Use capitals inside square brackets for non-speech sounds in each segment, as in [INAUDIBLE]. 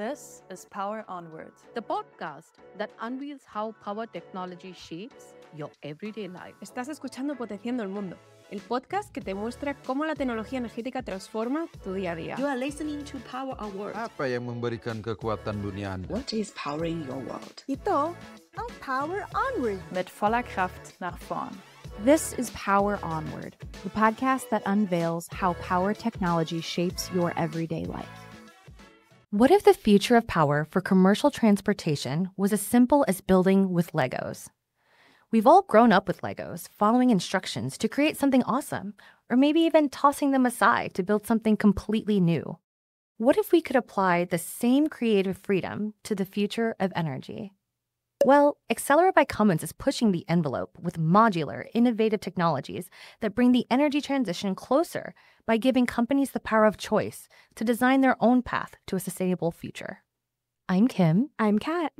This is Power Onward, the podcast that unveils how power technology shapes your everyday life. Estás escuchando Potenciando el Mundo, el podcast que te muestra cómo la tecnología energética transforma tu día a día. You are listening to Power Onward. Apa yang memberikan kekuatan dunia Anda? What is powering your world? Ito ang Power Onward. mit voller Kraft nach vorn. This is Power Onward, the podcast that unveils how power technology shapes your everyday life. What if the future of power for commercial transportation was as simple as building with Legos? We've all grown up with Legos, following instructions to create something awesome, or maybe even tossing them aside to build something completely new. What if we could apply the same creative freedom to the future of energy? Well, Accelera by Cummins is pushing the envelope with modular, innovative technologies that bring the energy transition closer by giving companies the power of choice to design their own path to a sustainable future. I'm Kim. I'm Kat.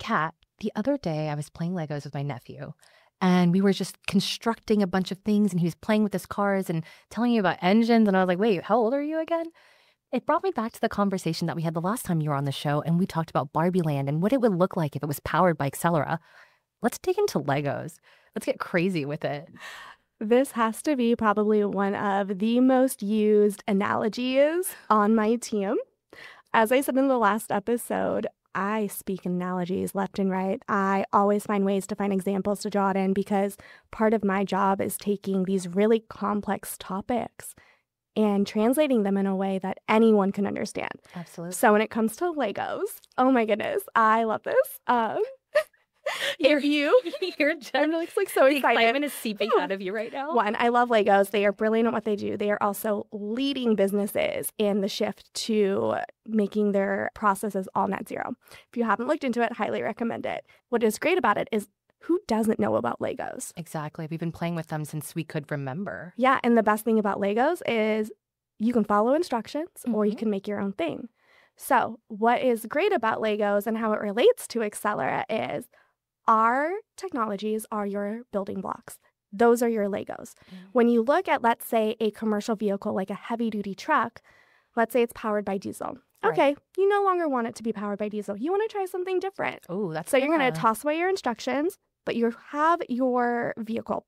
Kat, the other day I was playing Legos with my nephew, and we were just constructing a bunch of things, and he was playing with his cars and telling me about engines. And I was like, wait, how old are you again? It brought me back to the conversation that we had the last time you were on the show, and we talked about Barbie Land and what it would look like if it was powered by Accelera. Let's dig into Legos. Let's get crazy with it. This has to be probably one of the most used analogies on my team. As I said in the last episode, I speak in analogies left and right. I always find ways to find examples to draw it in because part of my job is taking these really complex topics and translating them in a way that anyone can understand. Absolutely. So when it comes to Legos, oh my goodness, I love this. Um, [LAUGHS] if you, [LAUGHS] You're I'm just, like, like so the excited. excitement is seeping out of you right now. One, I love Legos. They are brilliant at what they do. They are also leading businesses in the shift to making their processes all net zero. If you haven't looked into it, highly recommend it. What is great about it is who doesn't know about Legos? Exactly. We've been playing with them since we could remember. Yeah, and the best thing about Legos is you can follow instructions or you Mhm. can make your own thing. So, what is great about Legos and how it relates to Accelera is our technologies are your building blocks. Those are your Legos. When you look at, let's say, a commercial vehicle like a heavy duty truck, let's say it's powered by diesel. Right. Okay, you no longer want it to be powered by diesel. You want to try something different. Oh, that's So you're going to toss away your instructions, but you have your vehicle.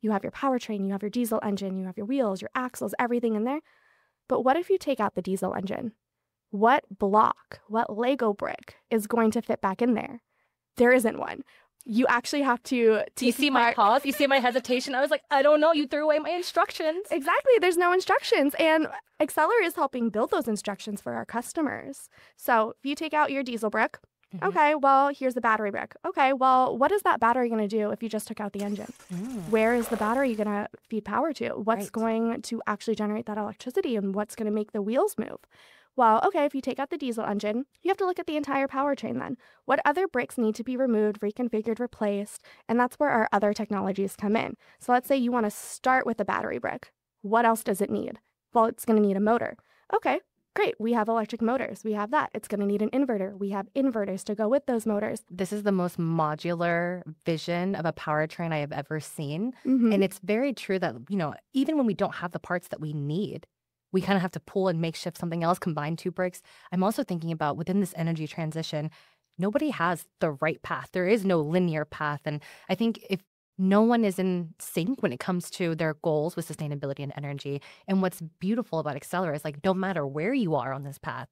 You have your powertrain, you have your diesel engine, you have your wheels, your axles, everything in there. But what if you take out the diesel engine? What block, what Lego brick is going to fit back in there? There isn't one. You actually have to. Do you see my pause? You see my hesitation? I was like, I don't know. You threw away my instructions. Exactly. There's no instructions. And Accelera is helping build those instructions for our customers. So if you take out your diesel brick, Mhm. okay, well, here's the battery brick. Okay, well, what is that battery going to do if you just took out the engine? Mm. Where is the battery going to feed power to? What's Right. going to actually generate that electricity and what's going to make the wheels move? Well, okay, if you take out the diesel engine, you have to look at the entire powertrain then. What other bricks need to be removed, reconfigured, replaced? And that's where our other technologies come in. So let's say you want to start with a battery brick. What else does it need? Well, it's going to need a motor. Okay, great. We have electric motors. We have that. It's going to need an inverter. We have inverters to go with those motors. This is the most modular vision of a powertrain I have ever seen. Mhm. And it's very true that, you know, even when we don't have the parts that we need, we kind of have to pull and makeshift something else, combine two bricks. I'm also thinking about within this energy transition, nobody has the right path. There is no linear path. And I think if no one is in sync when it comes to their goals with sustainability and energy, and what's beautiful about Accelera is like no matter where you are on this path,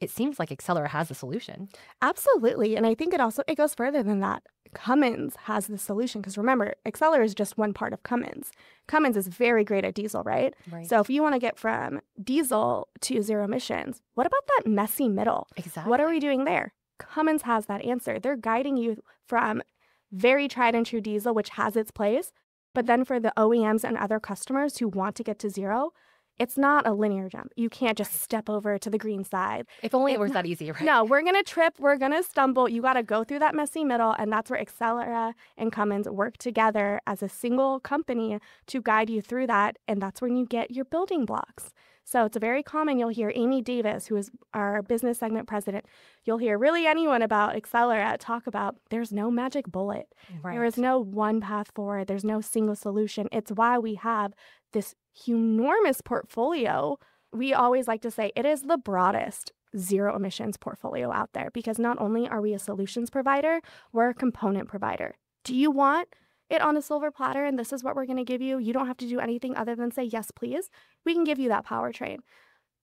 it seems like Accelera has a solution. Absolutely. And I think it also it goes further than that. Cummins has the solution because remember, Accelera is just one part of Cummins. Cummins is very great at diesel, right? Right. So if you want to get from diesel to zero emissions, what about that messy middle? exactly. What are we doing there? Cummins has that answer. They're guiding you from very tried and true diesel, which has its place, but then for the OEMs and other customers who want to get to zero, it's not a linear jump. You can't just step over to the green side. If only It- was that easy, right? No, we're gonna trip, we're gonna stumble. You gotta go through that messy middle, and that's where Accelera and Cummins work together as a single company to guide you through that, and that's when you get your building blocks. So it's very common. You'll hear Amy Davis, who is our business segment president. You'll hear really anyone about Accelera talk about there's no magic bullet. There is no one path forward. There's no single solution. It's why we have this enormous portfolio. We always like to say it is the broadest zero emissions portfolio out there because not only are we a solutions provider, we're a component provider. Do you want it on a silver platter and this is what we're going to give you? You don't have to do anything other than say, yes, please. We can give you that powertrain.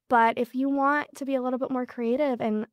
But if you want to be a little bit more creative and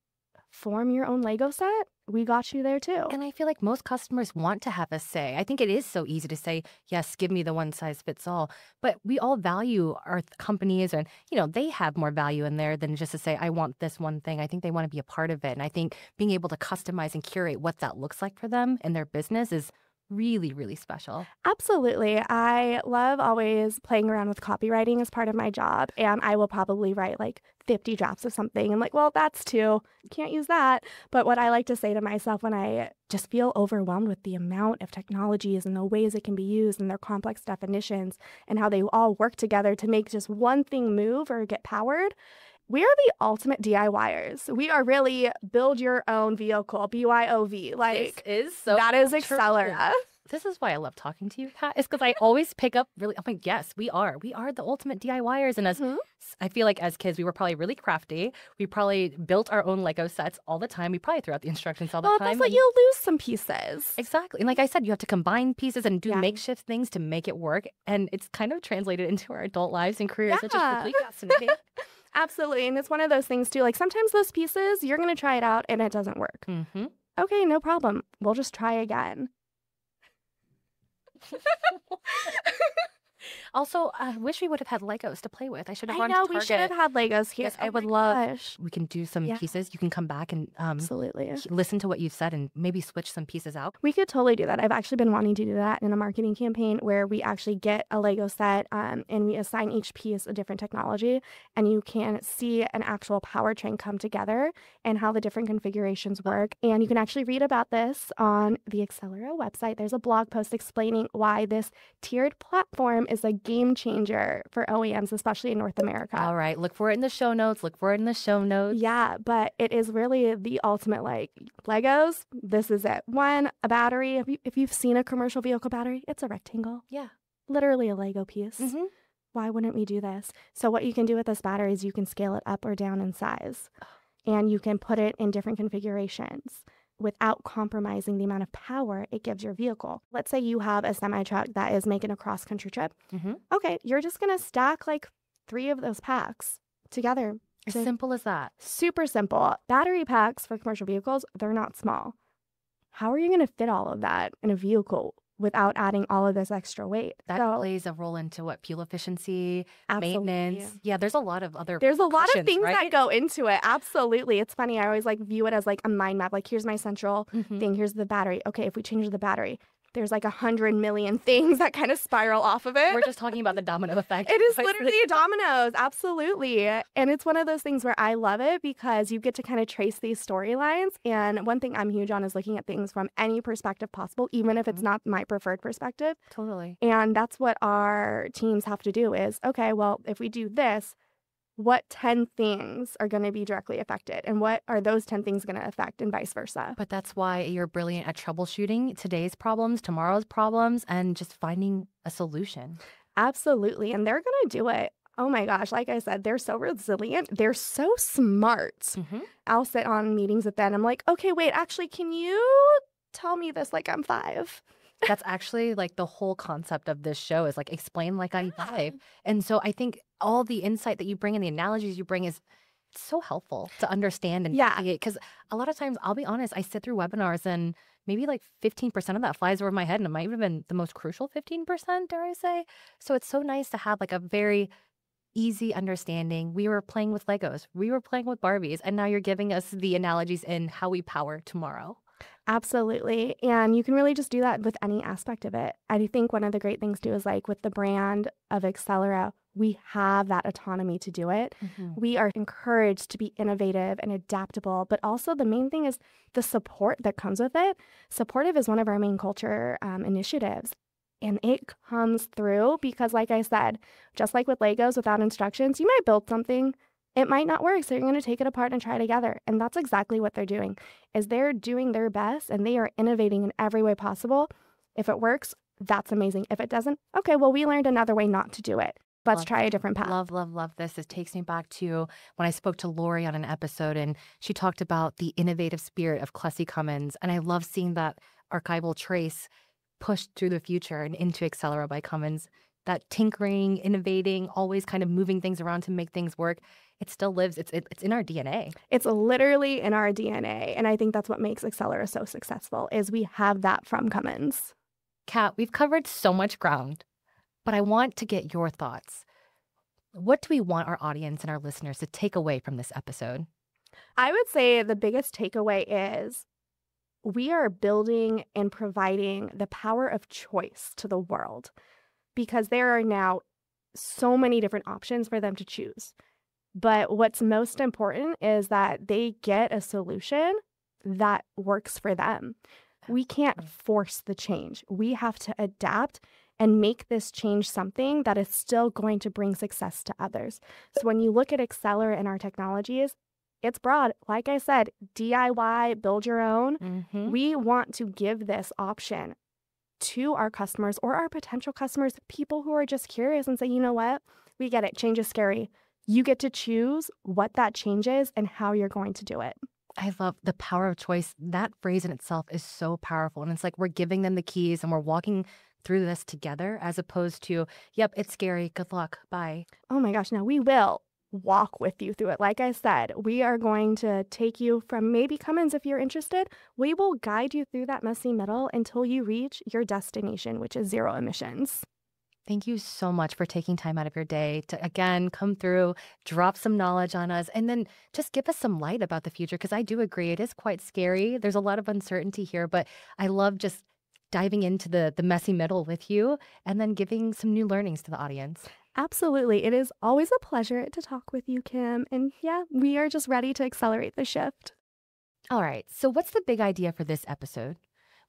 form your own Lego set, we got you there too. And I feel like most customers want to have a say. I think it is so easy to say, yes, give me the one size fits all. But we all value our companies and, you know, they have more value in there than just to say, I want this one thing. I think they want to be a part of it. And I think being able to customize and curate what that looks like for them and their business is really, really special. Absolutely. I love always playing around with copywriting as part of my job. And I will probably write like 50 drafts of something. I'm like, well, that's too, can't use that. But what I like to say to myself when I just feel overwhelmed with the amount of technologies and the ways it can be used and their complex definitions and how they all work together to make just one thing move or get powered. We are the ultimate DIYers. We are really build your own vehicle, BYOV. Like this is so that is true. Accelera. This is why I love talking to you, Kat. It's because I always pick up really. I'm like, yes, we are. We are the ultimate DIYers. And as Mhm. I feel like as kids, we were probably really crafty. We probably built our own Lego sets all the time. We probably threw out the instructions all the Well, time. that's what and- you'll lose some pieces. Exactly. And like I said, you have to combine pieces and do Yeah. makeshift things to make it work. And it's kind of translated into our adult lives and careers, which is Yeah. really [LAUGHS] fascinating. Absolutely. And it's one of those things too. Like sometimes those pieces, you're going to try it out and it doesn't work. hmm Okay, no problem. We'll just try again. [LAUGHS] [LAUGHS] [LAUGHS] Also, I wish we would have had Legos to play with. I should have I gone know to we should have had Legos here. Yes, I Oh would my love- gosh. We can do some Yeah. pieces. You can come back and um, Absolutely. h- listen to what you've said and maybe switch some pieces out. We could totally do that. I've actually been wanting to do that in a marketing campaign where we actually get a Lego set um, and we assign each piece a different technology, and you can see an actual powertrain come together and how the different configurations work. And you can actually read about this on the Accelera website. There's a blog post explaining why this tiered platform is a game changer for OEMs, especially in North America. All right. Look for it in the show notes. Look for it in the show notes. Yeah, but it is really the ultimate like Legos. This is it. One, a battery. If, you, if you've seen a commercial vehicle battery, it's a rectangle, Yeah. literally a Lego piece. Mhm. Why wouldn't we do this? So, what you can do with this battery is you can scale it up or down in size, and you can put it in different configurations without compromising the amount of power it gives your vehicle. Let's say you have a semi truck that is making a cross country trip. Mhm. Okay, you're just gonna stack like three of those packs together As to simple as that. super simple. Battery packs for commercial vehicles, they're not small. How are you going to fit all of that in a vehicle without adding all of this extra weight? That So, plays a role into what fuel efficiency, absolutely. maintenance. Yeah, there's a lot of other. There's a lot of things right? that go into it. Absolutely. It's funny. I always like view it as like a mind map. Like here's my central Mhm. thing. Here's the battery. Okay, if we change the battery, there's like a hundred million [LAUGHS] things that kind of spiral off of it. We're just talking about the domino effect. It is [LAUGHS] literally dominoes, absolutely. And it's one of those things where I love it because you get to kind of trace these storylines. And one thing I'm huge on is looking at things from any perspective possible, even if it's Mhm. not my preferred perspective. Totally. And that's what our teams have to do is okay, well, if we do this, what 10 things are going to be directly affected? And what are those 10 things going to affect, and vice versa? But that's why you're brilliant at troubleshooting today's problems, tomorrow's problems, and just finding a solution. Absolutely. And they're going to do it. Oh my gosh, like I said, they're so resilient. They're so smart. Mm-hmm. I'll sit on meetings with them. I'm like, okay, wait, actually, can you tell me this like I'm five? That's actually like the whole concept of this show is like explain like I'm five. [LAUGHS] And so I think all the insight that you bring and the analogies you bring is so helpful to understand and Yeah. Because a lot of times, I'll be honest, I sit through webinars and maybe like 15% of that flies over my head and it might have been the most crucial 15%, dare I say. So it's so nice to have like a very easy understanding. We were playing with Legos, we were playing with Barbies, and now you're giving us the analogies in how we power tomorrow. Absolutely. And you can really just do that with any aspect of it. I think one of the great things too is like with the brand of Accelera, we have that autonomy to do it. We are encouraged to be innovative and adaptable, but also the main thing is the support that comes with it. Supportive is one of our main culture um, initiatives. And it comes through because, like I said, just like with Legos without instructions, you might build something, it might not work. So you're going to take it apart and try it together. And that's exactly what they're doing is they're doing their best and they are innovating in every way possible. If it works, that's amazing. If it doesn't, okay, well, we learned another way not to do it. let's Love- try a different path. Love, love, love this. This takes me back to when I spoke to Lori on an episode and she talked about the innovative spirit of Clessie Cummins. And I love seeing that archival trace pushed through the future and into Accelera by Cummins. That tinkering, innovating, always kind of moving things around to make things work. It still lives. It's it, it's in our DNA. It's literally in our DNA. And I think that's what makes Accelera so successful is we have that from Cummins. Kat, we've covered so much ground, but I want to get your thoughts. What do we want our audience and our listeners to take away from this episode? I would say the biggest takeaway is we are building and providing the power of choice to the world because there are now so many different options for them to choose. But what's most important is that they get a solution that works for them. We can't force the change. We have to adapt and make this change something that is still going to bring success to others. So when you look at Accelera and our technologies, it's broad. Like I said, DIY, build your own. Mm-hmm. We want to give this option to our customers or our potential customers, people who are just curious and say, you know what? We get it. Change is scary. You get to choose what that change is and how you're going to do it. I love the power of choice. That phrase in itself is so powerful. And it's like we're giving them the keys and we're walking through this together as opposed to, yep, it's scary. Good luck. Bye. Oh my gosh, now we will walk with you through it. Like I said, we are going to take you from maybe Cummins if you're interested. We will guide you through that messy middle until you reach your destination, which is zero emissions. Thank you so much for taking time out of your day to again come through, drop some knowledge on us, and then just give us some light about the future. Because I do agree, it is quite scary. There's a lot of uncertainty here, but I love just diving into the the messy middle with you and then giving some new learnings to the audience. Absolutely. It is always a pleasure to talk with you, Kim. And yeah, we are just ready to accelerate the shift. All right. So, what's the big idea for this episode?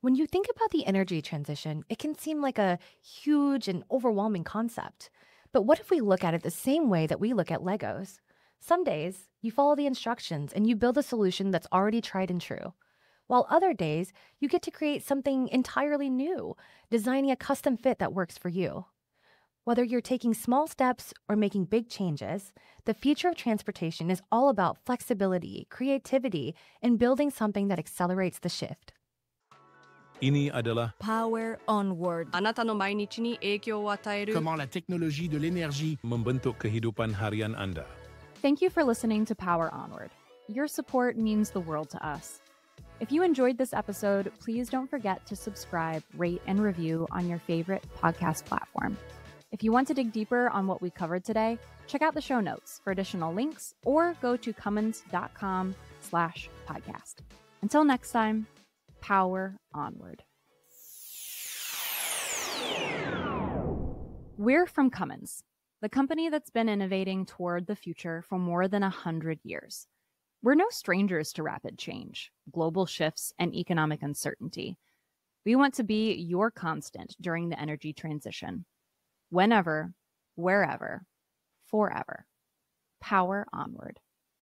When you think about the energy transition, it can seem like a huge and overwhelming concept. But what if we look at it the same way that we look at Legos? Some days, you follow the instructions and you build a solution that's already tried and true. While other days, you get to create something entirely new, designing a custom fit that works for you. Whether you're taking small steps or making big changes, the future of transportation is all about flexibility, creativity, and building something that accelerates the shift. Ini Power Onward. Comment la technologie de l'énergie membentuk kehidupan harian Anda. Thank you for listening to Power Onward. Your support means the world to us. If you enjoyed this episode, please don't forget to subscribe, rate, and review on your favorite podcast platform. If you want to dig deeper on what we covered today, check out the show notes for additional links or go to cummins.com slash podcast. Until next time, power onward. We're from Cummins, the company that's been innovating toward the future for more than a hundred years. We're no strangers to rapid change, global shifts, and economic uncertainty. We want to be your constant during the energy transition. Whenever, wherever, forever. Power onward.